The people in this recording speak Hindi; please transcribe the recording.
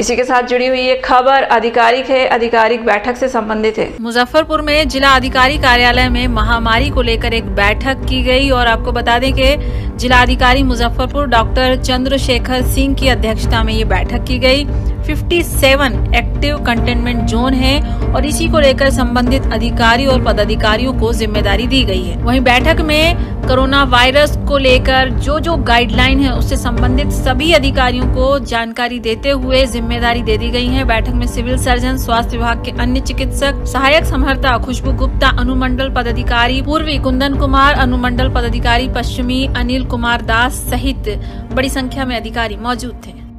इसी के साथ जुड़ी हुई एक खबर आधिकारिक है, आधिकारिक बैठक से संबंधित है। मुजफ्फरपुर में जिला अधिकारी कार्यालय में महामारी को लेकर एक बैठक की गई और आपको बता दें कि जिला अधिकारी मुजफ्फरपुर डॉक्टर चंद्रशेखर सिंह की अध्यक्षता में ये बैठक की गई। 57 एक्टिव कंटेनमेंट जोन है और इसी को लेकर संबंधित अधिकारी और पदाधिकारियों को ज़िम्मेदारी दी गई है। वहीं बैठक में कोरोना वायरस को लेकर जो जो गाइडलाइन है, उससे संबंधित सभी अधिकारियों को जानकारी देते हुए ज़िम्मेदारी दे दी गई है। बैठक में सिविल सर्जन, स्वास्थ्य विभाग के अन्य चिकित्सक, सहायक समहर्ता खुशबू गुप्ता, अनुमंडल पदाधिकारी, पूर्वी कुंदन कुमार, अनुमंडल पदाधिकारी, पश्चिमी अनिल कुमार दास सहित बड़ी संख्या में अधिकारी मौजूद थे।